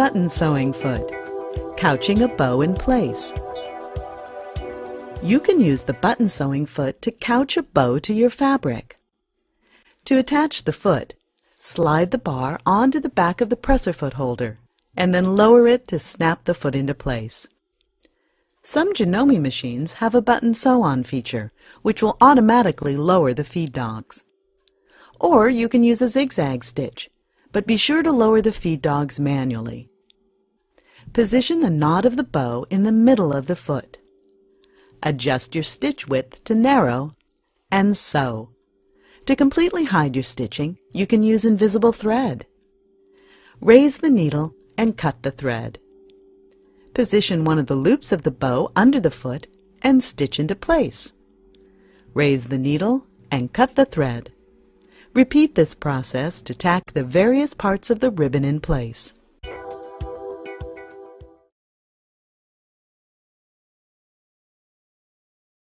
button sewing foot, couching a bow in place. You can use the button sewing foot to couch a bow to your fabric. To attach the foot, slide the bar onto the back of the presser foot holder and then lower it to snap the foot into place. Some Janome machines have a button sew-on feature, which will automatically lower the feed dogs. Or you can use a zigzag stitch, but be sure to lower the feed dogs manually. Position the knot of the bow in the middle of the foot. Adjust your stitch width to narrow and sew. To completely hide your stitching, you can use invisible thread. Raise the needle and cut the thread. Position one of the loops of the bow under the foot and stitch into place. Raise the needle and cut the thread. Repeat this process to tack the various parts of the ribbon in place.